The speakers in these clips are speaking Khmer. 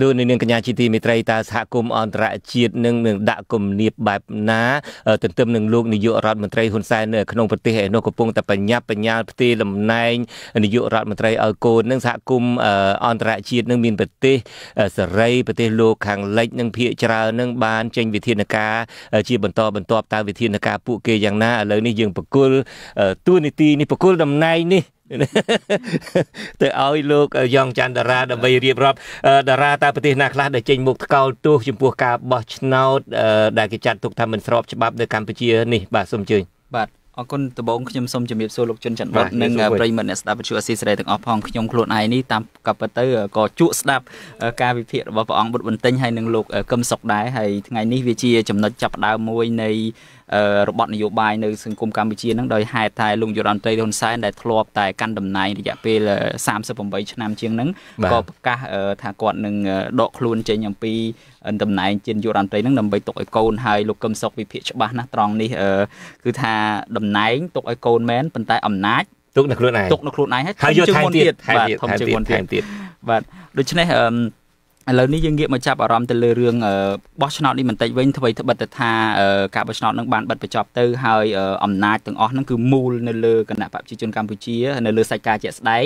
លោកនាងកញ្ញាជាទីមេត្រីតើសហគមន៍អន្តរជាតិនឹងនឹងដាក់គំនាបបែបណាទន្ទឹមនឹងលោកនាយករដ្ឋមន្ត្រីហ៊ុនសែននៅក្នុងប្រទេសឯនោះកំពុងតែបញ្ញាប់បញ្ញាល់ផ្ទេរតំណែងនាយករដ្ឋមន្ត្រីឲ្យកូននឹងសហគមន៍អន្តរជាតិនឹងមានប្រទេសសេរីប្រទេសលោកខាងលិចនឹងភាគច្រើននឹងបានចេញវិធានការជាបន្តបន្ទាប់តើវិធានការពួកគេយ៉ាងណាឥឡូវនេះយើងបកគលទួនាទីនេះបកគលតំណែងនេះទៅឲ្យលោកយ៉ងច័ន្ទតារាដើម្បីរៀបរាប់តារាតើប្រទេសណាខ្លះដែលចេញមុខថ្កោលទោសចំពោះការបោះឆ្នោតដែលគេចាត់ទុកថាមិនស្របច្បាប់នៅកម្ពុជានេះបាទសូមអញ្ជើញបាទអរគុណដំបងខ្ញុំសូមជំរាបសួរលោកជុនច័ន្ទវត្តនិងប្រិយមិត្តអ្នកស្ដាប់វិទ្យុអស៊ីសេរីទាំងអស់ផងខ្ញុំខ្លួនឯងនេះតាមក៏ពិតទៅក៏ជក់ស្ដាប់ការវិភាគរបស់ព្រះអង្គបុត្របន្ទិញហើយនឹងលោកកឹមសុកដែរហើយថ្ងៃនេះវាជាចំណុចចាប់ផ្ដើមមួយនៃ របបនយោបាយនៅសង្គមកម្ពុជានឹងដោយហេតុតែលោកយុរ៉ាន់ត្រីហ៊ុនសែនដែលធ្លាប់តែកាន់តំណែងរយៈពេល38ឆ្នាំជាងហ្នឹងក៏ប្រកាសថាគាត់នឹងដកខ្លួនចេញអំពីតំណែងជានាយករដ្ឋមន្ត្រីនឹងដើម្បីទុកឲ្យកូនហើយលោកកឹមសុខវិភាគច្បាស់ណាស់ត្រង់នេះគឺថាតំណែងទុកឲ្យកូនមែនប៉ុន្តែអំណាចទុកនៅខ្លួនឯងទុកនៅខ្លួនឯងហើយយកថែមទៀតបាទធំជាងមុនទៀតបាទដូច្នេះអឺ ឥឡូវនេះយើងងាកមកចាប់អារម្មណ៍ទៅលើរឿងបោះឆ្នោតនេះបន្តិចវិញធ្វើត្បិតទៅថាការបោះឆ្នោតនឹងបានបិទបញ្ចប់ទៅហើយអំណាចទាំងអស់ហ្នឹងគឺមូលនៅលើគណៈបកប្រជាជនកម្ពុជានៅលើសាច់ការជាក់ស្ដែង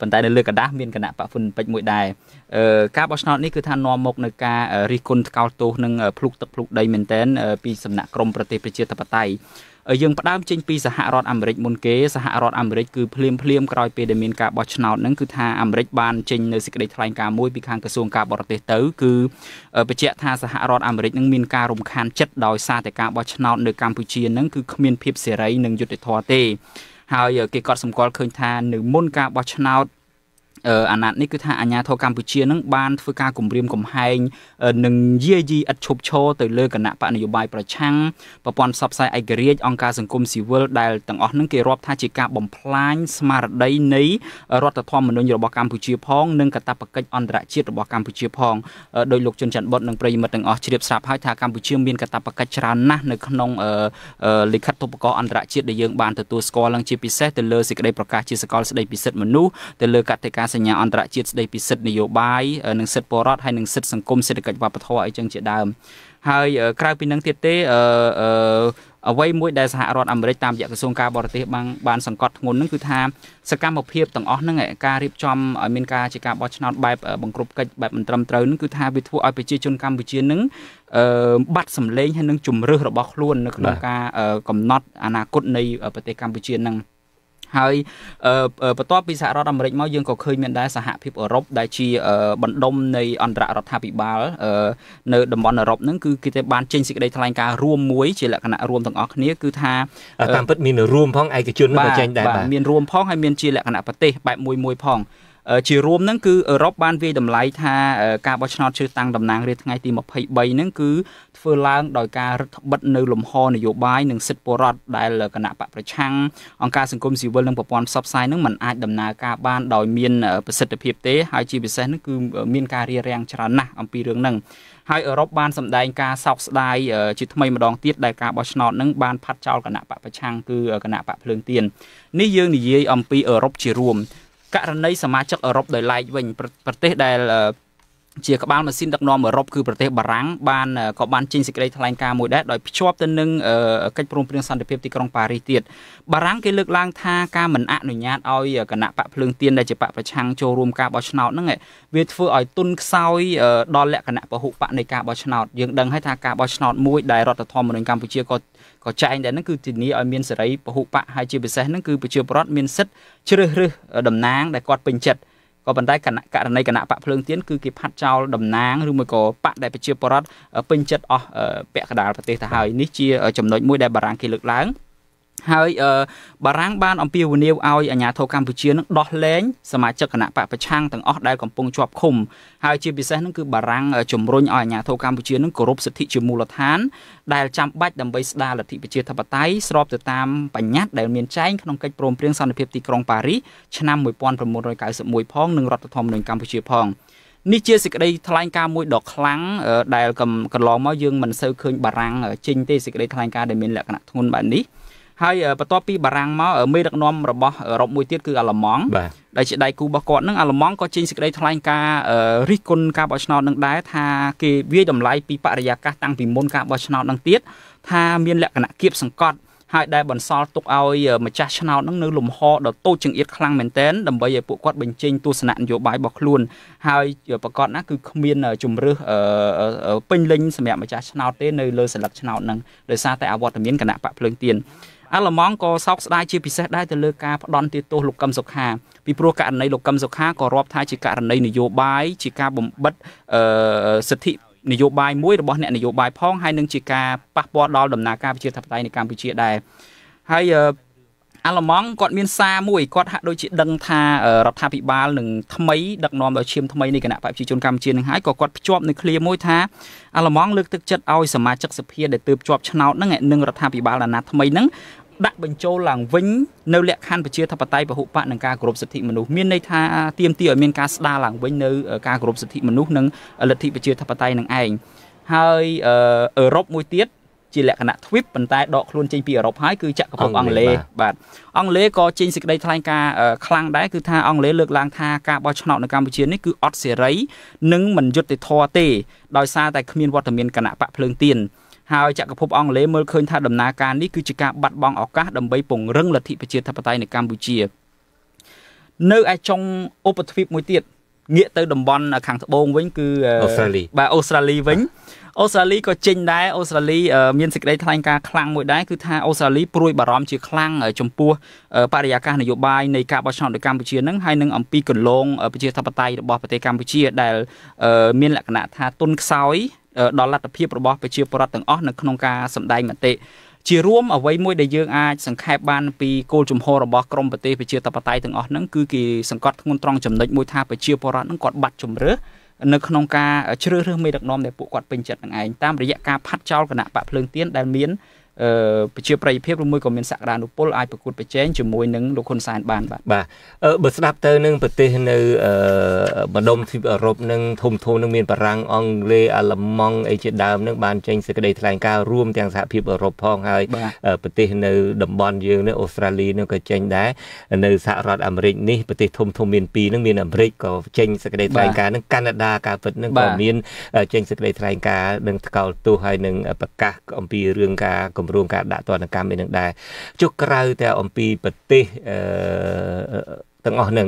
ប៉ុន្តែនៅលើกระดาษមានគណៈបកហ៊ុនពេជ្រមួយដែរការបោះឆ្នោតនេះគឺថានាំមកនៅការរិះគន់ថ្កោលទោសនិងភ្លុកទឹកភ្លុកដីមែនតែនពីសំណាក់ក្រមប្រទេសប្រជាធិបតេយ្យ យើងផ្ដើមចេញពីសហរដ្ឋអាមេរិកមុនគេសហរដ្ឋអាមេរិកគឺភ្លាមភ្លាមក្រោយពេលដែលមានការបោះឆ្នោតហ្នឹងគឺថាអាមេរិកបានចេញនៅសេចក្តីថ្លែងការណ៍មួយពីខាងក្រសួងការបរទេសទៅគឺបញ្ជាក់ថាសហរដ្ឋអាមេរិកនឹងមានការរំខានចិត្តដោយសារតែការបោះឆ្នោតនៅកម្ពុជាហ្នឹងគឺគ្មានភាពសេរីនិងយុត្តិធម៌ទេហើយគេក៏សម្គាល់ឃើញថានៅមុនការបោះឆ្នោត អាណត្តិនេះគឺថាអាញាធរកម្ពុជានឹងបានធ្វើការគម្រាមកំហែងនិងយាយីឥតឈប់ឈរទៅលើគណៈបកនយោបាយប្រឆាំងប្រព័ន្ធផ្សព្វផ្សាយឯករាជ្យអង្គការសង្គមស៊ីវិលដែលទាំងអស់នឹងគេរាប់ថាជាការបំផ្លាញស្មារតីនៃរដ្ឋធម្មនុញ្ញរបស់កម្ពុជាផងនិងកាតព្វកិច្ចអន្តរជាតិរបស់កម្ពុជាផងដោយលោកជុនច័ន្ទបុតនិងប្រិយមិត្តទាំងអស់ជ្រាបស្រាប់ហើយថាកម្ពុជាមានកាតព្វកិច្ចច្រើនណាស់នៅក្នុងលិខិតទុបកោអន្តរជាតិដែលយើងបានទទួលស្គាល់ឡើងជាពិសេសទៅលើសេចក្តីប្រកាសជាសកលស្តីពីសិទ្ធិមនុស្សទៅលើកតិកាសញ្ញាអន្តរជាតិស្តីពីសិទ្ធិនយោបាយនិងសិទ្ធិពលរដ្ឋហើយនិងសិទ្ធិសង្គមសេដ្ឋកិច្ចវប្បធម៌អីចឹងជាដើមហើយក្រៅពីនឹងទៀតទេអឺអ្វីមួយដែលសហរដ្ឋអាមេរិកតាមរយៈក្រសួងការបរទេសបានបានសង្កត់ធ្ងន់នឹងគឺថាសកម្មភាពទាំងអស់ហ្នឹងការរៀបចំឲ្យមានការជាការបោះឆ្នោតបែបបង្ក្រប់កិច្ចបែបមិនត្រឹមត្រូវនឹងគឺថាវាធ្វើឲ្យប្រជាជនកម្ពុជានឹងអឺបាត់សម្លេងហើយនឹងជំរឿសរបស់ខ្លួននៅក្នុងការកំណត់អនាគតនៃប្រទេសកម្ពុជានឹង ហើយបន្ទាប់ពីសហរដ្ឋអាមេរិកមកយើងក៏ឃើញមានដែរសហភាពអឺរ៉ុបដែលជាបណ្ដុំនៃអន្តររដ្ឋាភិបាលនៅតំបន់អឺរ៉ុបហ្នឹងគឺគេតែបានចេញសេចក្តីថ្លែងការណ៍រួមមួយជាលក្ខណៈរួមទាំងអស់គ្នាគឺថាតាមពិតមានរួមផងឯកជនក៏ចេញដែរបាទមានរួមផងហើយមានជាលក្ខណៈប្រទេសបែបមួយមួយផង ជារួមហ្នឹងគឺអឺរ៉ុបបានវាយតម្លៃថាការបោះឆ្នោតជ្រើសតាំងតំណាងរាស្ត្រថ្ងៃទី23ហ្នឹងគឺធ្វើឡើងដោយការរឹតបន្តឹងនៅលំហនយោបាយនិងសិទ្ធិពលរដ្ឋដែលគណៈបកប្រឆាំងអង្គការសង្គមស៊ីវិលនិងប្រព័ន្ធផ្សព្វផ្សាយហ្នឹងมันអាចដំណើរការបានដោយមានប្រសិទ្ធភាពទេហើយជាពិសេសហ្នឹងគឺមានការរារាំងច្រើនណាស់អំពីរឿងហ្នឹងហើយអឺរ៉ុបបានសម្ដែងការសោកស្ដាយជាថ្មីម្ដងទៀតដែលការបោះឆ្នោតនឹងបានផាត់ចោលគណៈបកប្រឆាំងគឺគណៈបកភ្លើងទៀននេះយើងនិយាយអំពីអឺរ៉ុបជារួម ករណីសមាជិកអឺរ៉ុបដោយឡែកវិញប្រទេសដែលជាក្បាលម៉ាស៊ីនដឹកនាំអឺរ៉ុបគឺប្រទេសបារាំងបានក៏បានចេញសេចក្តីថ្លែងការណ៍មួយដែរដោយភ្ជាប់ទៅនឹងកិច្ចព្រមព្រៀងសន្តិភាពទីក្រុងប៉ារីសទៀតបារាំងគេលើកឡើងថាការមិនអនុញ្ញាតឲ្យគណៈបកភ្លើងទៀនដែលជាបកប្រឆាំងចូលរួមការបោះឆ្នោតហ្នឹងវាធ្វើឲ្យទុនខ្សោយដល់លក្ខណៈពហុបកនៃការបោះឆ្នោតយើងដឹងហើយថាការបោះឆ្នោតមួយដែលរដ្ឋធម្មនុញ្ញកម្ពុជាក៏ ក៏ចែងដែរហ្នឹងគឺធានាឲ្យមានសេរីពហុបកហើយជាពិសេសហ្នឹងគឺប្រជាពលរដ្ឋមានសិទ្ធិជ្រើសរើសតំណាងដែលគាត់ពេញចិត្តក៏ប៉ុន្តែគណៈករណីគណៈបកភ្លើងទៀនគឺគេផាត់ចោលតំណាងឬមួយក៏បកដែលប្រជាពលរដ្ឋពេញចិត្តអស់ពាក់កណ្ដាលប្រទេសទៅហើយនេះជាចំណុចមួយដែលបារាំងគេលើកឡើង ហើយបារាំងបានអំពាវនាវឲ្យអាជ្ញាធរកម្ពុជានឹងដោះលែងសមាជិកគណៈបកប្រឆាំងទាំងអស់ដែលកំពុងជាប់ឃុំហើយជាពិសេសនឹងគឺបារាំងជំរុញឲ្យអាជ្ញាធរកម្ពុជានឹងគោរពសិទ្ធិជាមូលដ្ឋាន ដែលចាំបាច់ដើម្បីស្ដារលទ្ធិប្រជាធិបតេយ្យស្របទៅតាមបញ្ញត្តិដែលមានចែងក្នុងកិច្ចព្រមព្រៀងសន្តិភាពទីក្រុងប៉ារីសឆ្នាំ1991ផងនិងរដ្ឋធម្មនុញ្ញកម្ពុជាផងនេះជាសេចក្តីថ្លែងការណ៍មួយដ៏ខ្លាំងដែលកន្លងមកយើងមិនសូវឃើញបារាំងចេញទេសេចក្តីថ្លែងការណ៍ដែលមានលក្ខណៈធ្ងន់បែបនេះ ហើយបន្ទាប់ពីបារាំងមកមេដឹកនាំរបស់អឺរ៉ុបមួយទៀតគឺអាល្លឺម៉ង់ដែលជាដៃគូរបស់គាត់នឹងអាល្លឺម៉ង់ក៏ចេញសេចក្តីថ្លែងការណ៍រិះគន់ការបោះឆ្នោតនឹងដែរថាគេវាយតម្លៃពីបរិយាកាសតាំងពីមុនការបោះឆ្នោតនឹងទៀតថាមានលក្ខណៈគៀបសង្កត់ហើយដែលបន្សល់ទុកឲ្យម្ចាស់ឆ្នោតនឹងនៅលំហដ៏តូចចង្អៀតខ្លាំងមែនទែនដើម្បីឲ្យពួកគាត់បញ្ចេញទស្សនៈនយោបាយរបស់ខ្លួនហើយប្រកាសណាគឺគ្មានជំរឿសពេញលេញសម្រាប់ម្ចាស់ឆ្នោតទេនៅលើសិលឹកឆ្នោតនឹងដោយសារតែអវត្តមានគណៈបកភ្លើងទៀន អាឡម៉ង់ក៏សោកស្ដាយជាពិសេសដែរទៅលើការផ្ដន់ទោសលោកកឹមសុខាពីព្រោះករណីលោកកឹមសុខាក៏រាប់ថាជាករណីនយោបាយជាការបំបិតសិទ្ធិនយោបាយមួយរបស់អ្នកនយោបាយផងហើយនឹងជាការប៉ះពាល់ដល់ដំណើរការប្រជាធិបតេយ្យនៅកម្ពុជាដែរហើយអាឡម៉ង់គាត់មានសារមួយគាត់ហាក់ដូចជាដឹងថារដ្ឋាភិបាលនឹងថ្មីដឹកនាំដោយឈាមថ្មីនៃគណៈបព្វជិជនកម្ពុជានឹងហើយក៏គាត់ភ្ជាប់នៅឃ្លាមួយថាអាឡម៉ង់លើកទឹកចិត្តឲ្យសមាជិកសភាដែលទើបជាប់ឆ្នោតនឹងនឹងរដ្ឋាភិបាលអាណត្តិថ្មីនឹង ដាក់បញ្ចូលឡើងវិញនៅលក្ខខណ្ឌប្រជាធិបតេយ្យពហុបកនិងការគោរពសិទ្ធិមនុស្សមានន័យថាទាមទារឲ្យមានការស្ដារឡើងវិញនៅការគោរពសិទ្ធិមនុស្សនិងលទ្ធិប្រជាធិបតេយ្យនឹងឯងហើយអឺរ៉ុបមួយទៀតជាលក្ខណៈ TWIP ប៉ុន្តែដកខ្លួនចេញពីអឺរ៉ុបហើយគឺចក្រភពអង់គ្លេសបាទអង់គ្លេសក៏ចេញសេចក្តីថ្លែងការណ៍ខ្លាំងដែរគឺថាអង់គ្លេសលើកឡើងថាការបោះឆ្នោតនៅកម្ពុជានេះគឺអត់សេរី និងមិនយុត្តិធម៌ទេដោយសារតែគ្មានវត្តមានគណៈបកភ្លើងទៀន ហើយចក្រភពអង់គ្លេសមើលឃើញថាដំណើរការនេះគឺជាការបាត់បង់ឱកាសដើម្បីពង្រឹងលទ្ធិប្រជាធិបតេយ្យនៅកម្ពុជា នៅឯចុងឧបទ្វីបមួយទៀតងាកទៅតំបន់ខាងត្បូងវិញគឺអូស្ត្រាលីបាទអូស្ត្រាលីវិញអូស្ត្រាលីក៏ចេញដែរអូស្ត្រាលីមានសេចក្តីថ្លែងការណ៍ខ្លាំងមួយដែរគឺថាអូស្ត្រាលីព្រួយបារម្ភជាខ្លាំងចំពោះបរិយាកាសនយោបាយនៃការបោះឆ្នោតនៅកម្ពុជានឹងហើយនឹងអំពីកន្លងប្រជាធិបតេយ្យរបស់ប្រទេសកម្ពុជាដែលមានលក្ខណៈថាទុនខ្សោយ ដល់លទ្ធភាពរបស់ប្រជាពលរដ្ឋទាំងអស់នៅក្នុងការសម្ដែងមតិជារួមអ្វីមួយដែលយើងអាចសង្ខេបបានពីគោលជំហររបស់ក្រមប្រទេសប្រជាធិបតេយ្យទាំងអស់ហ្នឹងគឺគេសង្កត់ធ្ងន់ត្រង់ចំណុចមួយថាប្រជាពលរដ្ឋហ្នឹងគាត់បាត់ជំរឿនៅក្នុងការជ្រើសរើសមេដឹកនាំដែលពួកគាត់ពេញចិត្តនឹងឯងតាមរយៈការផាត់ចោលគណៈបកភ្លើងទៀនដែលមានអឺ ប្រជាប្រិយភាពឬមួយក៏មានសក្តានុពលអាចប្រកួតប្រជែងជាមួយនឹងលោកហ៊ុនសែនបានបាទបាទបើស្ដាប់ទៅនឹងប្រទេសនៅអឺបណ្ដុំទ្វីបអឺរ៉ុបនឹងធំធំនឹងមានបារាំងអង់គ្លេសអាល្លឺម៉ង់អីជាដើមនឹងបានចេញសេចក្តីថ្លែងការណ៍រួមទាំងសហភាពអឺរ៉ុបផងហើយប្រទេសនៅតំបន់យើងនេះអូស្ត្រាលីនឹងក៏ចេញដែរនៅសហរដ្ឋអាមេរិកនេះប្រទេសធំធំមានពីរនឹងមានអាមេរិកក៏ចេញសេចក្តីថ្លែងការណ៍នឹងកាណាដាការពិតនឹងក៏មានចេញសេចក្តីថ្លែងការណ៍នឹងថ្កោលទោសហើយនឹងប្រកាសអំពីរឿងការគម្រោងការដាក់ទណ្ឌកម្មឯនឹងដែរចុះក្រៅតែអំពីប្រទេសអឺទាំងអស់នឹង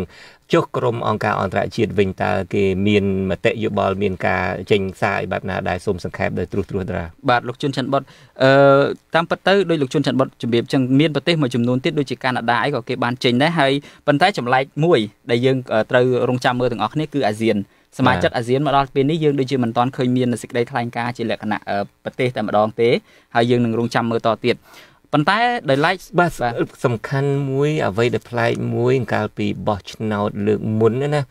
ចុះក្រមអង្គការអន្តរជាតិវិញតើគេមានមតិយោបល់មានការចេញសារបែបណាដែរសូមសង្ខេបដោយត្រួសត្រាសតាបាទលោកជុនច័ន្ទបុតអឺតាមពិតទៅដោយលោកជុនច័ន្ទបុតជំរាបចឹងមានប្រទេសមួយចំនួនទៀតដូចជាកាណាដាអីក៏គេបានចេញដែរហើយប៉ុន្តែចម្លែកមួយដែលយើងត្រូវរងចាំមើលទាំងអស់គ្នាគឺអាស៊ាន សមាជិកអាស៊ានមកដល់ពេលនេះយើងដូចជាមិនទាន់ឃើញមានសេចក្តីថ្លែងការណ៍ជាលក្ខណៈប្រទេសតែម្ដងទេហើយយើងនឹងរងចាំមើលតទៀតប៉ុន្តែដោយឡែកបាទសំខាន់មួយអ្វីដែលប្លែកមួយកាលពីបោះឆ្នោតលើកមុនណា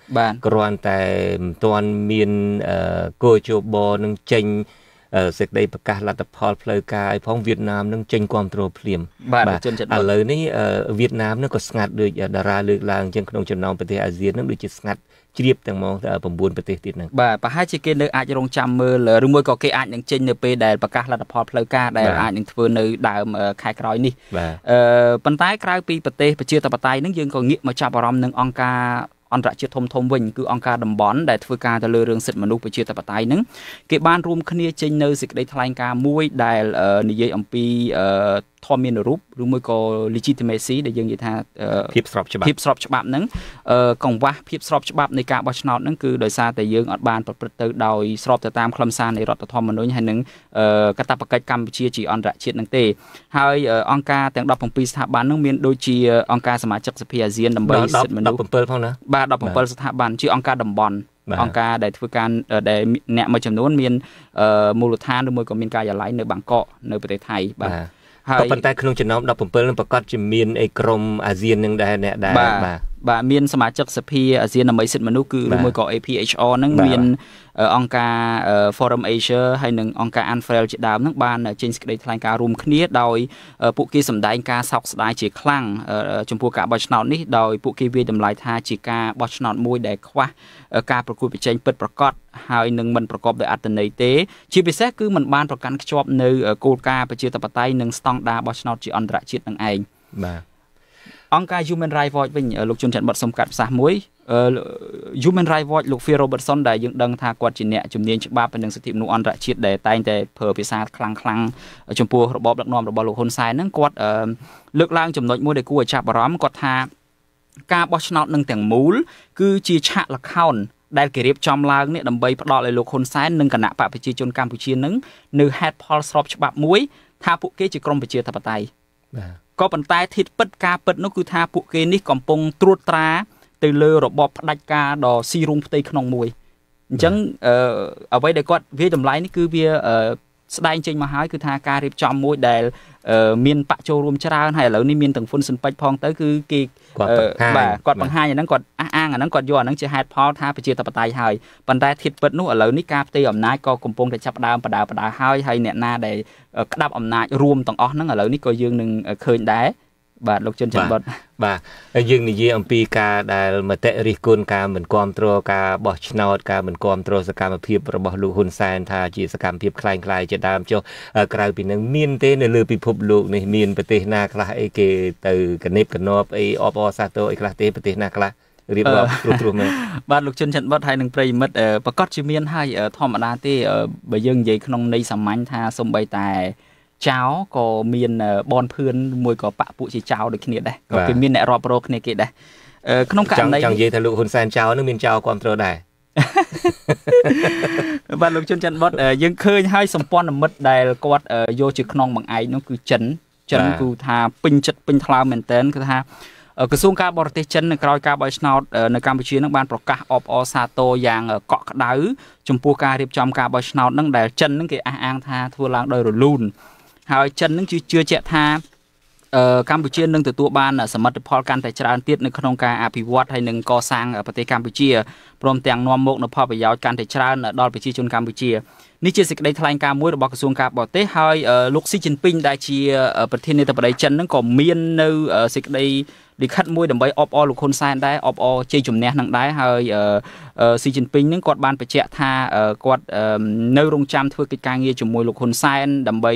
គ្រាន់តែមិនទាន់មានគោជបនឹងចេញ សេចក្តីប្រកាសលទ្ធផលផ្លូវការឲ្យផងវៀតណាមនឹងចេញគ្រប់គ្រងភ្លាមបាទជនចិត្តឥឡូវនេះវៀតណាមនឹងក៏ស្ងាត់ដូចតារាលើកឡើងអញ្ចឹងក្នុងចំណោមប្រទេសអាស៊ាននឹងដូចជាស្ងាត់ជ្រាបទាំងមក9ប្រទេសទៀតហ្នឹងបាទប្រហែលជាគេនៅអាចរងចាំមើលឬមួយក៏គេអាចនឹងចេញនៅពេលដែលប្រកាសលទ្ធផលផ្លូវការដែលអាចនឹងធ្វើនៅដើមខែក្រោយនេះអឺប៉ុន្តែក្រៅពីប្រទេសប្រជាធិបតេយ្យហ្នឹងយើងក៏ងាកមកចាប់អារម្មណ៍នឹងអង្គការ អន្តរជាតិធំធំវិញគឺអង្គការតំបន់ដែលធ្វើការទៅលើរឿងសិទ្ធិមនុស្សប្រជាធិបតេយ្យហ្នឹងគេបានរួមគ្នាចេញនៅសេចក្តីថ្លែងការណ៍មួយដែលនិយាយអំពី ធម៌មានរូបឬមួយក៏ legitimacy ដែលយើងនិយាយថាភាពស្របច្បាប់ភាពស្របច្បាប់ហ្នឹងកង្វះភាពស្របច្បាប់នៃការបោះឆ្នោតហ្នឹងគឺដោយសារតែយើងអត់បានប្រព្រឹត្តទៅដោយស្របទៅតាមខ្លឹមសារនៃរដ្ឋធម្មនុញ្ញហើយនឹងកាតព្វកិច្ចកម្ពុជាជាអន្តរជាតិហ្នឹងទេហើយអង្គការទាំង17ស្ថាប័នហ្នឹងមានដូចជាអង្គការសមាជិកសភាអាស៊ានដើម្បីសិទ្ធិមនុស្ស17ផងណាបាទ17ស្ថាប័នជាអង្គការតំបន់អង្គការដែលធ្វើការដែលអ្នកមួយចំនួនមានមូលដ្ឋានឬមួយក៏មានការិយាល័យនៅបាងកកនៅប្រទេសថៃបាទ ហើយប៉ុន្តែក្នុងចំណោម17នឹងប្រកាសជាមានអីក្រុមអាស៊ាននឹងដែរអ្នកដែរបាទបាទមានសមាជិកសភាអាស៊ានដើម្បីសិទ្ធិមនុស្សគឺឬមួយក៏ APHR ហ្នឹងមាន អង្គការ Forum Asia ហើយនិងអង្គការ Unfrail ជាដើមហ្នឹងបានចេញសេចក្តីថ្លែងការណ៍រួមគ្នាដោយពួកគេសម្ដែងការសោកស្ដាយជាខ្លាំងចំពោះការបោះឆ្នោតនេះដោយពួកគេវាតម្លៃថាជាការបោះឆ្នោតមួយដែលខ្វះការប្រកួតប្រជែងពិតប្រាកដហើយនឹងមិនប្រកបដោយអត្ថន័យទេ ជាពិសេសគឺมันបានប្រកាន់ខ្ជាប់នៅគោលការណ៍ប្រជាធិបតេយ្យនិងស្តង់ដារបោះឆ្នោតជាអន្តរជាតិនឹងឯងបាទអង្គការ Human Rights Watch វិញលោកជួនច័ន្ទបតសំកាត់ផ្សះមួយ Human Rights Watch លោក Phil Robertson ដែលយើងដឹងថាគាត់ជាអ្នកជំនាញច្បាប់និងសិទ្ធិមនុស្សអន្តរជាតិដែលតែងតែប្រើភាសាខ្លាំងខ្លាំងចំពោះរបបដឹកនាំរបស់លោកហ៊ុនសែនហ្នឹងគាត់លើកឡើងចំណុចមួយដែលគួរឲ្យចាប់អារម្មណ៍គាត់ថាការបោះឆ្នោតនឹងទាំងមូល គឺជាឆាកលខោនដែលគេរៀបចំឡើងនេះដើម្បីផ្ដល់ឲ្យលោកហ៊ុនសែននិងគណៈបកប្រជាជនកម្ពុជានឹងនៅហេតុផលស្របច្បាប់មួយ ថាពួកគេជាក្រុមប្រជាធិបតេយ្យបាទក៏ប៉ុន្តែធៀបពិតការពិតនោះគឺថាពួកគេនេះកំពុងត្រួតត្រា ទៅលើរបបផ្ដាច់ការដ៏ស៊ីរុងផ្ទៃក្នុងមួយអញ្ចឹងអឺអ្វីដែលគាត់វាតម្លៃនេះគឺវាស្ដែងចេញមកហើយគឺថាការរៀបចំមួយដែលមានបកចូលរួមច្រើនហើយឥឡូវនេះមានទាំងហ្វុនសិនពេចផងទៅគឺគេបាទគាត់បង្ហាញអាហ្នឹងគាត់អះអាងអាហ្នឹងគាត់យកអាហ្នឹងជាហេតុផលថាប្រជាធិបតេយ្យហើយប៉ុន្តែធៀបពិតនោះឥឡូវនេះការផ្ទេរអំណាចក៏កំពុងតែចាប់ដើមបដើបដើហើយហើយអ្នកណាដែលក្តាប់អំណាចរួមទាំងអស់ហ្នឹងឥឡូវនេះក៏យើងនឹងឃើញដែរ បាទលោកចិនច័ន្ទបុតបាទហើយយើងនិយាយអំពីការដែលមតិរិះគន់ការមិនគ្រប់គ្រងការបោះឆ្នោតការមិនគ្រប់គ្រងសកម្មភាពរបស់លោកហ៊ុនសែនថាជាសកម្មភាពคล้ายៗជាដើមចុះក្រៅពីនឹងមានទេនៅលើពិភពលោកនេះមានប្រទេសណាខ្លះអីគេទៅកណិបកណប់អីអបអសាទរអីខ្លះទេប្រទេសណាខ្លះរៀបរាប់ត្រួសត្រាសមើលបាទលោកជនច័ន្ទបុតហើយនឹងប្រិយមិត្តប្រកាសជាមានហើយធម្មតាទេបើយើងនិយាយក្នុងន័យសាមញ្ញថាសំបីតែ ចៅក៏មានបនភឿនមួយក៏បាក់ពួកជាចៅដូចគ្នាដែរក៏គេមានអ្នករាប់រកគ្នាគេដែរក្នុងករណីចង់និយាយថាលោកហ៊ុនសែនចៅនឹងមានចៅគ្រប់គ្រងដែរបាទលោកជុនច័ន្ទបុតយើងឃើញហើយសម្ព័ន្ធមិត្តដែលគាត់យកជាខ្នងបង្អែកនោះគឺចិនចិនគឺថាពេញចិត្តពេញថ្លើមមែនតើគឺថាក្រសួងការបរទេសចិននៅក្រោយការបោះឆ្នោតនៅកម្ពុជានឹងបានប្រកាសអបអរសាទរយ៉ាងកក់ក្ដៅចំពោះការរៀបចំការបោះឆ្នោតនឹងដែលចិននឹងគេអះអាងថាធ្វើឡើងដោយរលូន ហើយចិននឹងជឿជាក់ថាកម្ពុជានឹងទទួលបានសមិទ្ធផលកាន់តែច្រើនទៀតនៅក្នុងការអភិវឌ្ឍហើយនឹងកសាងប្រទេសកម្ពុជាព្រមទាំងនាំមកនូវផលប្រយោជន៍កាន់តែច្រើនដល់ប្រជាជនកម្ពុជានេះជាសេចក្តីថ្លែងការណ៍មួយរបស់ក្រសួងការបរទេសហើយលោកស៊ីជីនពីងដែលជាប្រធានាធិបតីចិននឹងក៏មាននៅសេចក្តី លិខិតមួយដើម្បីអបអរលោកហ៊ុនសែនដែរអបអរជ័យជំនះនឹងដែរហើយស៊ីជីនពីងនឹងគាត់បានបញ្ជាក់ថាគាត់នៅរងចាំធ្វើកិច្ចការងារជាមួយលោកហ៊ុនសែនដើម្បី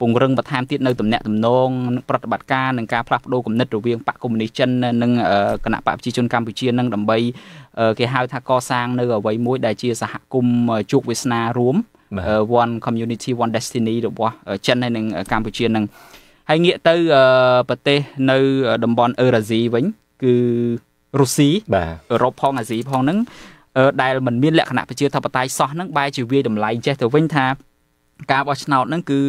ពង្រឹងបន្ថែមទៀតនៅទំនាក់ទំនងប្រតិបត្តិការនិងការផ្លាស់ប្ដូរគំនិតរវាងបកកុម្មុយនីសចិននិងគណៈបកប្រជាជនកម្ពុជានឹងដើម្បីគេហៅថាកសាងនៅអ្វីមួយដែលជាសហគមន៍ជោគវាសនារួម one community one destiny របស់ចិនហើយនិងកម្ពុជានឹង ហើយងាកទៅប្រទេសនៅតំបន់អឺរ៉ាស៊ីវិញ គឺរុស្ស៊ីបាទអឺរ៉ុបផងអាស៊ីផងហ្នឹងដែលมันមានលក្ខណៈប្រជាធិបតេយ្យសោះហ្នឹងបែរជាវាតម្លៃចេះទៅវិញថាការបោះឆ្នោតហ្នឹងគឺ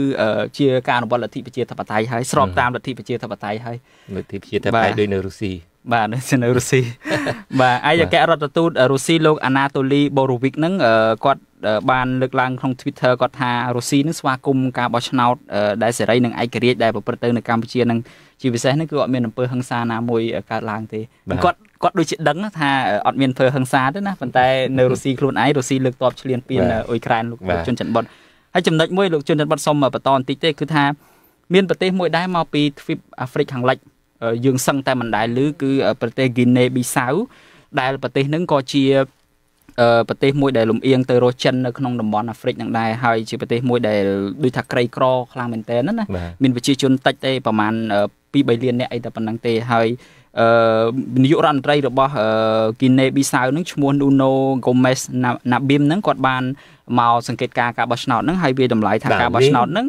ជាការអនុវត្តលទ្ធិប្រជាធិបតេយ្យហើយស្របតាមលទ្ធិប្រជាធិបតេយ្យហើយលទ្ធិប្រជាធិបតេយ្យដូចនៅរុស្ស៊ីបាទនៅរុស្ស៊ីបាទឯកអគ្គរដ្ឋទូតរុស្ស៊ីលោកអាណាតូលីបូរូវិកហ្នឹងគាត់ បានលើកឡើងក្នុង Twitter គាត់ថារុស្ស៊ីនឹងស្វាគមន៍ការបោះឆ្នោតដែលសេរីនិងឯករាជ្យដែលប្រព្រឹត្តទៅនៅកម្ពុជានឹងជាពិសេសនេះគឺអត់មានអំពើហិង្សាណាមួយកើតឡើងទេគាត់គាត់ដូចជាដឹងថាអត់មានអំពើហិង្សាទេណាប៉ុន្តែនៅរុស្ស៊ីខ្លួនឯងរុស្ស៊ីលើកតបឈ្លានពានអ៊ុយក្រែនលោកជនច័ន្ទបុតហើយចំណុចមួយលោកជនច័ន្ទបុតសុំបន្តបន្តិចទេគឺថាមានប្រទេសមួយដែរមកពីទ្វីបអាហ្វ្រិកខាងលិចយើងសឹងតែមិនដែលឮគឺប្រទេសហ្គីណេប៊ីសាវដែលប្រទេសហ្នឹងក៏ជា ប្រទេសមួយដែលលំអៀងទៅរកចិននៅក្នុងតំបន់អាហ្វ្រិកនឹងដែរហើយជាប្រទេសមួយដែលដូចថាក្រីក្រខ្លាំងមែនទែនណាមានប្រជាជនតិចទេប្រហែល2 3លានអ្នកអីតែប៉ុណ្្នឹងទេហើយអឺនាយករដ្ឋមន្ត្រីរបស់គីណេប៊ីសាវនឹងឈ្មោះ Nuno Gomez Nabim នឹងគាត់បានមកសង្កេតការការបោះឆ្នោតនឹងហើយវាតម្លៃថាការបោះឆ្នោតនឹង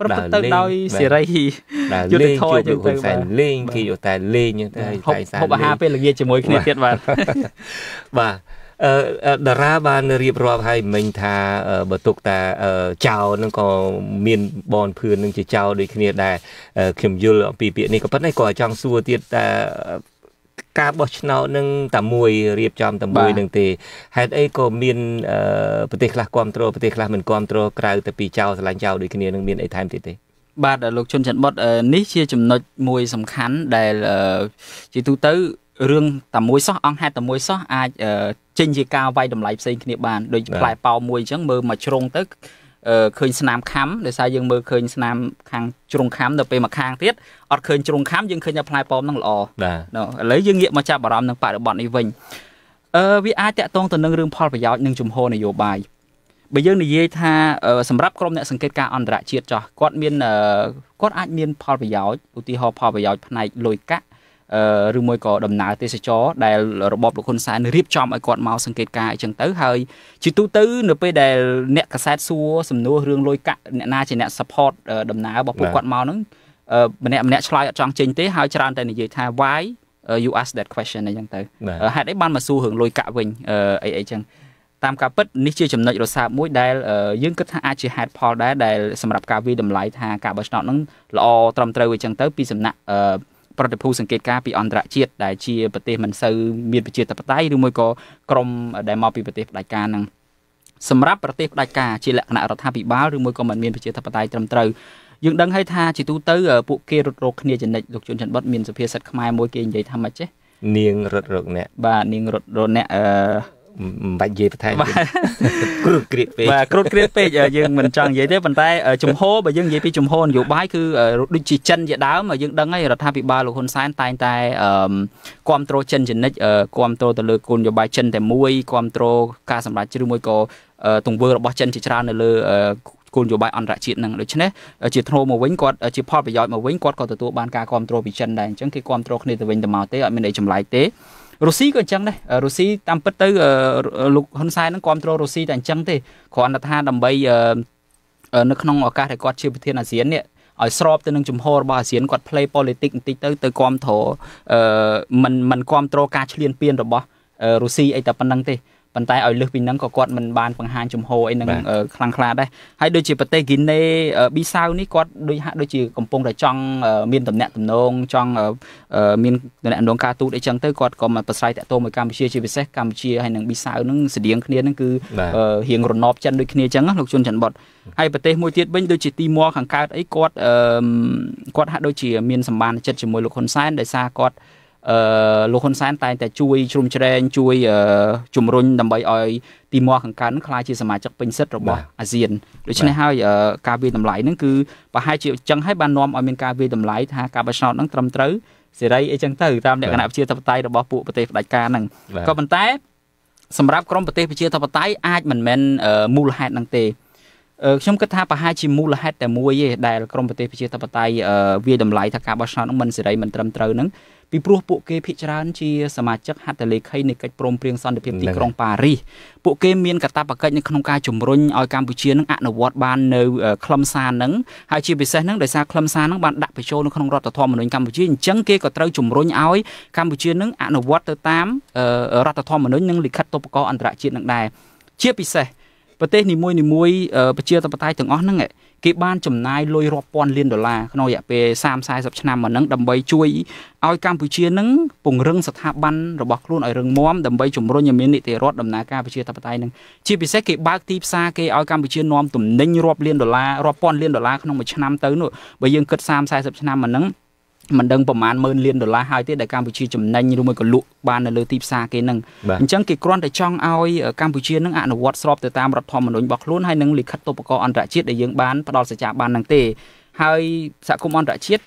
ប្រព្រឹត្តទៅដោយសេរីយុត្តិធម៌ចឹងទៅបាទលេងគេយកតែលេងចឹងទៅតែសាហូបអាហារពេលល្ងាចជាមួយគ្នាទៀតបាទបាទអឺ តារាបានរៀបរាប់ឲ្យមិញថាបើទុកតាចៅនឹងក៏មានបនភឿននឹងជាចៅដូចគ្នាដែរខ្ញុំយល់អំពីពាក្យនេះក៏ប៉ុន្តែក៏ចង់សួរទៀតថាការបោះឆ្នោតនឹងតែមួយរៀបចំតែមួយនឹងទេហេតុអីក៏មានប្រទេសខ្លះគ្រប់គ្រងប្រទេសខ្លះមិនគ្រប់គ្រងក្រៅតែពីចៅស្រឡាញ់ចៅដូចគ្នានឹងមានអីថែមទៀតទេបាទលោកជុនច័ន្ទបុតនេះជាចំណុចមួយសំខាន់ដែលជាទូទៅរឿងតែមួយសោះអង្គហេតុតែមួយសោះអាច ចេញជាការវាយតម្លៃផ្សេងគ្នាបានដូចផ្លែប៉ោមួយអញ្ចឹងមើលមកជ្រុងទៅឃើញស្នាមខំដោយសារយើងមើលឃើញស្នាមខាងជ្រុងខំដល់ពេលមកខាងទៀតអត់ឃើញជ្រុងខំយើងឃើញតែផ្លែប៉ោមហ្នឹងល្អបាទឥឡូវយើងងាកមកចាប់អារម្មណ៍នឹងបរិបទនេះវិញអឺវាអាចតាក់ទងទៅនឹងរឿងផលប្រយោជន៍និងជំហរនយោបាយបើយើងនិយាយថាសម្រាប់ក្រុមអ្នកសង្កេតការអន្តរជាតិចោះគាត់មានគាត់អាចមានផលប្រយោជន៍ឧទាហរណ៍ផលប្រយោជន៍ផ្នែកលុយកាក់ ឬមួយក៏ដំណើរទេសចរដែលរបបលោកហ៊ុនសែនរៀបចំឲ្យគាត់មកសង្កេតការអញ្ចឹងទៅហើយជាទូទៅនៅពេលដែលអ្នកកសែតសួរសំណួររឿងលុយកាក់អ្នកណាជាអ្នក support ដំណើររបស់ពួកគាត់មកហ្នឹងម្នាក់ម្នាក់ឆ្លើយអត់ចង់ចេញទេហើយច្រើនតែនិយាយថា why you ask that question អញ្ចឹងទៅហេតុអីបានមកសួររឿងលុយកាក់វិញអីអីចឹងតាមការពិតនេះជាចំណុចរសើបមួយដែលយើងគិតថាអាចជាហេតុផលដែរដែលសម្រាប់ការវិតម្លៃថាការបោះឆ្នោតហ្នឹងល្អត្រឹមត្រូវអញ្ចឹងទៅពីសំណាក់ ប្រតិភូសង្កេតការពីអន្តរជាតិដែលជាប្រទេសមិនសូវមានប្រជាធិបតេយ្យឬមួយក៏ក្រមដែលមកពីប្រទេសផ្ដាច់ការហ្នឹងសម្រាប់ប្រទេសផ្ដាច់ការជាលក្ខណៈរដ្ឋាភិបាលឬមួយក៏មិនមានប្រជាធិបតេយ្យត្រឹមត្រូវយើងដឹងហើយថាជាទូទៅពួកគេរត់រោគគ្នាចំណិចលោកជួនច័ន្ទបុតមានសុភាសិតខ្មែរមួយគេនិយាយថាម៉េចចេះនាងរត់រោគអ្នកបាទនាងរត់រោគអ្នកអឺ មិនបាច់និយាយបន្ថែមគ្រុតក្រៀតពេកបាទគ្រុតក្រៀតពេកយើងមិនចង់និយាយទេប៉ុន្តែជំហរបើយើងនិយាយពីជំហរនយោបាយគឺដូចជាចិនជាដើមយើងដឹងហើយរដ្ឋាភិបាលលោកហ៊ុនសែនតែងតែគ្រប់គ្រងចិនចនិចគ្រប់គ្រងទៅលើគោលនយោបាយចិនតែមួយគ្រប់គ្រងការសម្រេចឬមួយក៏ទង្វើរបស់ចិនជាច្រើននៅលើគោលនយោបាយអន្តរជាតិនឹងដូច្នេះជាធ្នូមកវិញគាត់ជាផលប្រយោជន៍មកវិញគាត់ក៏ទទួលបានការគ្រប់គ្រងពីចិនដែរអញ្ចឹងគេគ្រប់គ្រងគ្នាទៅវិញទៅមកទេអត់មានអីចម្លែកទេ រុស្ស៊ីក៏អញ្ចឹងដែររុស្ស៊ីតាមពិតទៅលោកហ៊ុនសែននឹងគ្រប់គ្រងរុស្ស៊ីតែអញ្ចឹងទេគ្រាន់តែថាដើម្បីនៅក្នុងឱកាសដែលគាត់ជាប្រធានអាស៊ាននេះឲ្យស្របទៅនឹងជំហររបស់អាស៊ានគាត់ play politics បន្តិចទៅទៅគ្រប់គ្រងអឺមិនមិនគ្រប់គ្រងការឈ្លានពានរបស់រុស្ស៊ីអីតែប៉ុណ្្នឹងទេ ប៉ុន្តែឲ្យលើសពីហ្នឹងក៏គាត់មិនបានបង្ហាញជំហរអីហ្នឹងខ្លាំងក្លាដែរហើយដូចជាប្រទេសហ្គីណេប៊ីសាវនេះគាត់ដូចហាក់ដូចជាកំពុងតែចង់មានតំណែងតំណងចង់មានតំណែងតំណងការទូតអីចឹងទៅគាត់ក៏មកប្រស្រ័យតាក់ទងមួយកម្ពុជាជាពិសេសកម្ពុជាហើយនិងប៊ីសាវហ្នឹងស្តៀងគ្នាហ្នឹងគឺរៀងរណបចិនដូចគ្នាចឹងលោកជុនច័ន្ទបុតហើយប្រទេសមួយទៀតវិញដូចជាទីមួខាងកើតអីគាត់គាត់ហាក់ដូចជាមានសម្បានចិត្តជាមួយលោកហ៊ុនសែនដោយសារគាត់ អឺលោកហ៊ុនសែនតែងតែជួយជ្រោមជ្រែងជួយជំរុញដើម្បីឲ្យទីម័ខាងកើតខ្លាយជាសមាជិកពេញសិទ្ធិរបស់អាស៊ានដូច្នេះហើយការវាយតម្លៃហ្នឹងគឺប្រហែលជាចឹងហើយបាននាំឲ្យមានការវាយតម្លៃថាការបោះឆ្នោតហ្នឹងត្រឹមត្រូវសេរីអីចឹងទៅតាមលក្ខណៈប្រជាធិបតេយ្យរបស់ពួកប្រទេសផ្ដាច់ការហ្នឹងក៏ប៉ុន្តែសម្រាប់ក្រមប្រទេសប្រជាធិបតេយ្យអាចមិនមែនមូលហេតុហ្នឹងទេ ខ្ញុំគិតថាប្រហែលជាមូលហេតុតែមួយទេដែលក្រមប្រទេសប្រជាធិបតេយ្យវាតម្លៃថាការបោះឆ្នោតនឹងមិនសេរីមិនត្រឹមត្រូវនឹងពីព្រោះពួកគេភិជាច្រើនជាសមាជិកហត្ថលេខីនៃកិច្ចព្រមព្រៀងសន្តិភាពទីក្រុងប៉ារីសពួកគេមានកាតព្វកិច្ចនៅក្នុងការជំរុញឲ្យកម្ពុជានឹងអនុវត្តបាននៅខ្លឹមសារនឹងហើយជាពិសេសនឹងដោយសារខ្លឹមសារនឹងបានដាក់បញ្ចូលនៅក្នុងរដ្ឋធម្មនុញ្ញកម្ពុជាអញ្ចឹងគេក៏ត្រូវជំរុញឲ្យកម្ពុជានឹងអនុវត្តទៅតាមរដ្ឋធម្មនុញ្ញនិងលិខិតតុបករអន្តរជាតិនឹងដែរជាពិសេស ប្រទេសនីមួយនីមួយប្រជាធិបតេយ្យទាំងអស់ហ្នឹងគេបានចំណាយលុយរាប់ពាន់លានដុល្លារក្នុងរយៈពេល30 40ឆ្នាំមកហ្នឹងដើម្បីជួយឲ្យកម្ពុជានឹងពង្រឹងស្ថាប័នរបស់ខ្លួនឲ្យរឹងមាំដើម្បីជំរុញឲ្យមាននីតិរដ្ឋដំណើរការប្រជាធិបតេយ្យនឹងជាពិសេសគេបើកទីផ្សារគេឲ្យកម្ពុជានាំទំនិញរាប់លានដុល្លាររាប់ពាន់លានដុល្លារក្នុងមួយឆ្នាំទៅនោះបើយើងគិត30 40ឆ្នាំមកហ្នឹង មិនដឹងប្រមាណ10000លានដុល្លារហើយទេដែលកម្ពុជាចំណេញឬមួយក៏លក់បាននៅលើទីផ្សារគេនឹងអញ្ចឹងគេគ្រាន់តែចង់ឲ្យកម្ពុជានឹងអនុវត្តស្របទៅតាមរដ្ឋធម្មនុញ្ញរបស់ខ្លួនហើយនឹងលិខិតតុបករអន្តរជាតិដែលយើងបានផ្ដល់សច្ចាប័ននឹងទេហើយសហគមន៍អន្តរជាតិ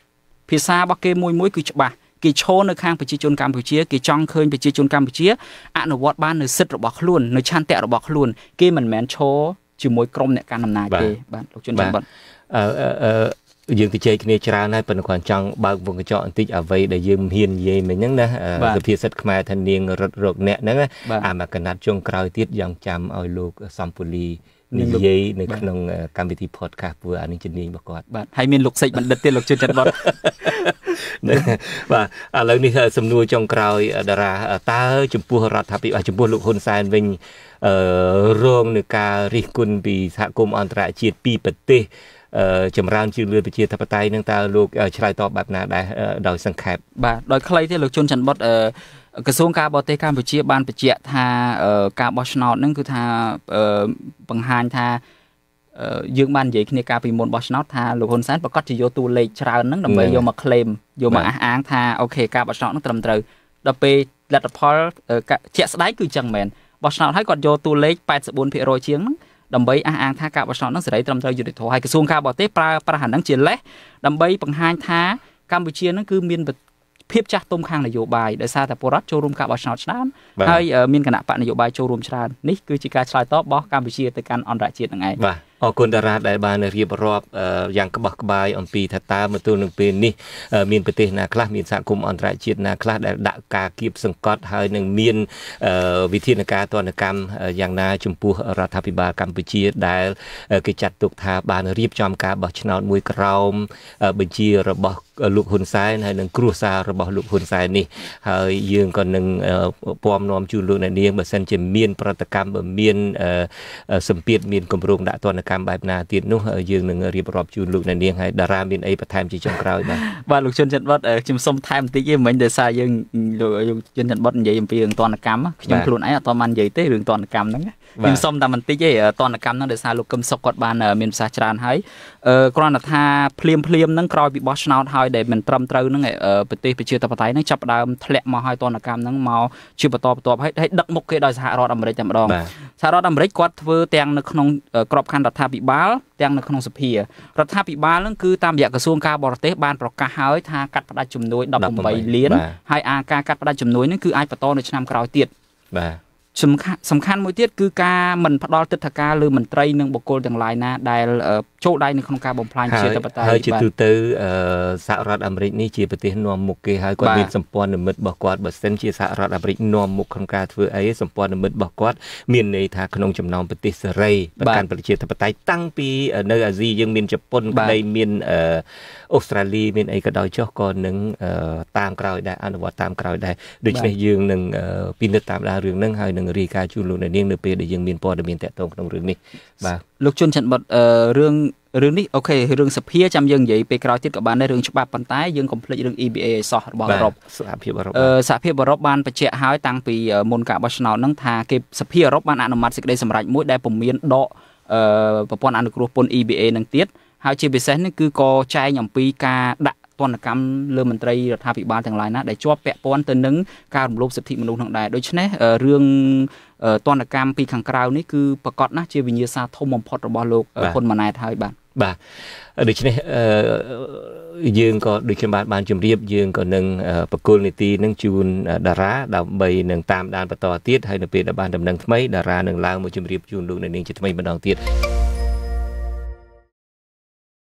ភាសារបស់គេមួយមួយគឺច្បាស់គេឈរនៅខាងប្រជាជនកម្ពុជាគេចង់ឃើញប្រជាជនកម្ពុជាអនុវត្តបាននៅសិទ្ធិរបស់ខ្លួននៅឆន្ទៈរបស់ខ្លួនគេមិនមែនឈរជាមួយក្រុមអ្នកកាន់អំណាចទេបាទលោកជុនច័ន្ទបុតអឺ យើងទៅជែកគ្នាច្រើនហើយប៉ុន្តែគាត់ចង់បើកវងកញ្ចក់បន្តិចអ្វីដែលយើងហ៊ាននិយាយមិញហ្នឹងណាសុភាសិតខ្មែរថានាងរត់រកអ្នកហ្នឹងអាមកកណាត់ចុងក្រោយទៀតយ៉ាងចាំឲ្យលោកសំពូលីនិយាយនៅក្នុងកម្មវិធី podcast ពួកអានឹងជំនាញរបស់គាត់បាទហើយមានលោកសេចបណ្ឌិតទៀតលោកជឿចិត្តបត់បាទឥឡូវនេះសំណួរចុងក្រោយតារាតើចំពោះរដ្ឋាភិបាលចំពោះលោកហ៊ុនសែនវិញអឺរងនឹងការរិះគន់ពីសហគមន៍អន្តរជាតិពីប្រទេស ចម្រើនជឿនលឿនប្រជាធិបតេយ្យនឹងតើលោកឆ្លើយតបបែបណាដែរដោយសង្ខេបបាទដោយខ្លីទេលោកជុនច័ន្ទបុតក្រសួងការបរទេសកម្ពុជាបានបញ្ជាក់ថាការបោះឆ្នោតនឹងគឺថាបង្ហាញថាយើងបាននិយាយគ្នាកាលពីមុនបោះឆ្នោតថាលោកហ៊ុនសែនប្រកាសជាយកតួលេខច្រើនហ្នឹងដើម្បីយកមក claim យកមកអះអាងថាអូខេការបោះឆ្នោតហ្នឹងត្រឹមត្រូវដល់ពេលលទ្ធផលជាក់ស្ដែងគឺចឹងមែនបោះឆ្នោតហើយគាត់យកតួលេខ84%ជាងហ្នឹង ដើម្បីអះអាងថាការបោះឆ្នោតនឹងសេរីត្រឹមត្រូវយុត្តិធម៌ហើយក្រសួងការបរទេសប្រើប្រាស់អានឹងជាលេសដើម្បីបង្ហាញថាកម្ពុជានឹងគឺមានភាពចាស់ទុំខាងនយោបាយដោយសារតែពលរដ្ឋចូលរួមការបោះឆ្នោតច្រើនហើយមានគណៈបកនយោបាយចូលរួមច្រើននេះគឺជាការឆ្លើយតបរបស់កម្ពុជាទៅកាន់អន្តរជាតិនឹងឯងបាទ អរគុណតារាដែលបានរៀបរាប់យ៉ាងក្បោះក្បាយអំពីថាតើមកទល់នឹងពេលនេះមានប្រទេសណាខ្លះមានសហគមន៍អន្តរជាតិណាខ្លះដែលដាក់ការគៀបសង្កត់ហើយនឹងមានវិធានការទណ្ឌកម្មយ៉ាងណាចំពោះរដ្ឋាភិបាលកម្ពុជាដែលគេចាត់ទុកថាបានរៀបចំការបោះឆ្នោតមួយក្រោមបញ្ជារបស់លោកហ៊ុនសែនហើយនឹងគ្រួសាររបស់លោកហ៊ុនសែននេះហើយយើងក៏នឹងពំនាំជូនលោកអ្នកនាងបើសិនជាមានប្រតិកម្មបើមានសម្ពាធមានគម្រោងដាក់ទណ្ឌកម្មបែបណាទៀតនោះយើងនឹងរៀបរាប់ជូនលោកអ្នកនាងហើយតារាមានអីបន្ថែមជាចុងក្រោយបាទបាទលោកជុនច័ន្ទបុតខ្ញុំសុំថែមបន្តិចទេមិញដោយសារយើងលោកជុនច័ន្ទបុតនិយាយអំពីរឿងទណ្ឌកម្មខ្ញុំខ្លួនឯងអត់តបាននិយាយទេរឿងទណ្ឌកម្មហ្នឹង ខ្ញុំសុំតែបន្តិចទេទណ្ឌកម្មហ្នឹងដោយសារលោកកឹមសុខគាត់បានមានប្រសាសន៍ច្រើនហើយគ្រាន់តែថាភ្លាមភ្លាមហ្នឹងក្រោយពីបោះឆ្នោតហើយដែលមិនត្រឹមត្រូវហ្នឹងប្រទេសប្រជាធិបតេយ្យហ្នឹងចាប់ដើមធ្លាក់មកហើយទណ្ឌកម្មហ្នឹងមកជាបន្តបន្ទាប់ហើយដឹកមុខគេដោយសហរដ្ឋអាមេរិកតែម្ដងសហរដ្ឋអាមេរិកគាត់ធ្វើទាំងនៅក្នុងក្របខ័ណ្ឌរដ្ឋាភិបាលទាំងនៅក្នុងសភារដ្ឋាភិបាលនឹងគឺតាមរយៈក្រសួងការបរទេសបានប្រកាសហើយថាកាត់ផ្តាច់ជំនួយ18លានហើយអាការកាត់ផ្តាច់ជំនួយនឹងគឺអាចបន្តនៅឆ្នាំក្រោយទៀតបាទ សំខាន់សំខាន់មួយទៀតគឺការមិនផ្ដល់ទិដ្ឋាការលើមន្ត្រីនិងបុគ្គលទាំងឡាយណាដែលចូលដៃនៅក្នុងការបំផ្លាញជាធិបតេយ្យហើយជាទូទៅសហរដ្ឋអាមេរិកនេះជាប្រទេសនាំមុខគេហើយគាត់មានសម្ព័ន្ធមិត្តរបស់គាត់បើសិនជាសហរដ្ឋអាមេរិកនាំមុខក្នុងការធ្វើអីសម្ព័ន្ធមិត្តរបស់គាត់មានន័យថាក្នុងចំណោមប្រទេសសេរីប្រកាន់ប្រជាធិបតេយ្យតាំងពីនៅអាស៊ីយើងមានជប៉ុនក្តីមានអូស្ត្រាលីមានអីក៏ដោយចុះក៏នឹងតាមក្រោយដែរអនុវត្តតាមក្រោយដែរដូច្នេះយើងនឹងពិនិត្យតាមដានរឿងហ្នឹងហើយនឹងរាយការណ៍ជូនលោកអ្នកនាងនៅពេលដែលយើងមានព័ត៌មានតាក់ទងក្នុងរឿងនេះបាទលោកជុនច័ន្ទបុតរឿងរឿងនេះអូខេរឿងសភាចាំយើងនិយាយពេលក្រោយទៀតក៏បានដែររឿងច្បាប់ប៉ុន្តែយើងកុំភ្លេចរឿង EBA ឲ្យសោះរបស់អឺរ៉ុបសហភាពអឺរ៉ុបអឺសហភាពអឺរ៉ុបបានបញ្ជាក់ហើយតាំងពីមុនការបោះឆ្នោតហ្នឹងថាគេសភាអឺរ៉ុបបានអនុម័តសេចក្តីសម្រេចមួយដែលពុំមានដកអឺប្រព័ន្ធអនុគ្រោះពន្ធ EBA នឹងទៀតហើយជាពិសេសនេះគឺក៏ចែងអំពីការដាក់ ទណ្ឌកម្មលើមន្ត្រីរដ្ឋាភិបាលទាំងឡាយណាដែលជាប់ពាក់ព័ន្ធទៅនឹងការរំលោភសិទ្ធិមនុស្សនឹងដែរដូច្នេះរឿងទណ្ឌកម្មពីខាងក្រៅនេះគឺប្រកាសណាស់ជាវិញ្ញាសាធំបំផុតរបស់លោកហ៊ុនម៉ាណែតហើយបាទបាទដូច្នេះយើងក៏ដូចខ្ញុំបានបានជម្រាបយើងក៏នឹងបកគលនីតិនឹងជូនតារាដើម្បីនឹងតាមដានបន្តទៀតហើយនៅពេលដែលបានដំណឹងថ្មីតារានឹងឡើងមកជម្រាបជូនលោកអ្នកនាងជាថ្មីម្ដងទៀត